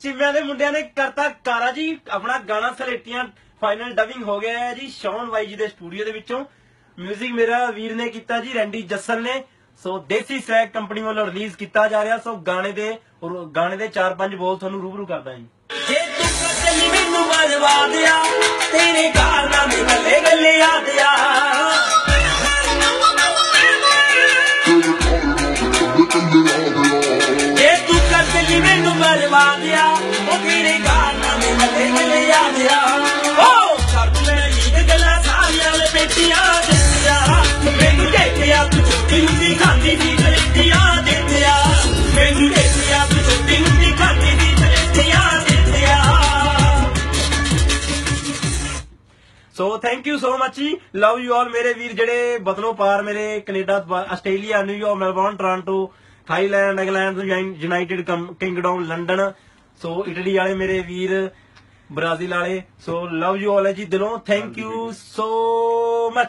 ਚਿਮਿਆਂ ਦੇ ਮੁੰਡਿਆਂ ਨੇ ਕਰਤਾ ਕਾਰਾ ਜੀ। ਆਪਣਾ ਗਾਣਾ ਸਲੇਟੀਆਂ ਫਾਈਨਲ ਡਬਿੰਗ ਹੋ ਗਿਆ ਹੈ ਜੀ, ਸ਼ੌਨ ਵਾਈ ਜੀ ਦੇ ਸਟੂਡੀਓ ਦੇ ਵਿੱਚੋਂ। 뮤직 ਮੇਰਾ ਵੀਰ ਨੇ ਕੀਤਾ ਜੀ, ਰੈਂਡੀ ਜੱਸਲ ਨੇ। ਸੋ ਦੇਸੀ ਸਵੈਗ ਕੰਪਨੀ ਵੱਲੋਂ ਰਿਲੀਜ਼ ਕੀਤਾ ਜਾ ਰਿਹਾ। ਸੋ ਗਾਣੇ ਦੇ ਗਾਣੇ ਦੇ 4-5 ਬੋਲ ਤੁਹਾਨੂੰ ਰੂਬਰੂ ਕਰਦਾ ਜੀ। ਜੇ ਤੂੰ ਕਤਲੀ ਮੈਨੂੰ ਬਰਵਾ ਤੇਰੇ ਮੈਨੂੰ ਦਿਆ, ਉਹ ਤੇਰੇ ਕਾਰਨਾਮੇ ਗੱਲੇ ਗੱਲੇ ਯਾਦ ਆ ਓ, ਛੱਡ ਮੈਂ ਇਹ ਗੱਲਾਂ ਸਾਰੀਆਂ ਲਪੇਟੀਆਂ ਦਿੱਤੀਆਂ ਮੈਨੂੰ ਦੇਖਿਆ ਤੂੰ ਛੁੱਟੀ ਹੁੰਦੀ, ਖਾਂਦੀ ਸੀ ਜਲੇਟੀਆਂ ਦਿੱਤੀਆਂ ਮੈਨੂੰ ਦੇਖਿਆ ਤੂੰ ਛੁੱਟੀ ਹੁੰਦੀ, ਖਾਂਦੀ ਸੀ ਜਲੇਟੀਆਂ so thank you so much ਜੀ। ਲਵ ਯੂ ਆਲ ਮੇਰੇ ਵੀਰ ਜਿਹੜੇ ਬਦਲੋਂ ਪਾਰ ਮੇਰੇ Canada, Australia New York Melbourne, Toronto Thailand, England United Kingdom, London. So Italy ਵਾਲੇ ਮੇਰੇ ਵੀਰ, ਬ੍ਰਾਜ਼ੀਲ ਵਾਲੇ, ਸੋ ਲਵ ਯੂ ਆਲ ਜੀ, ਦਿਲੋਂ ਥੈਂਕ ਯੂ ਸੋ ਮਚ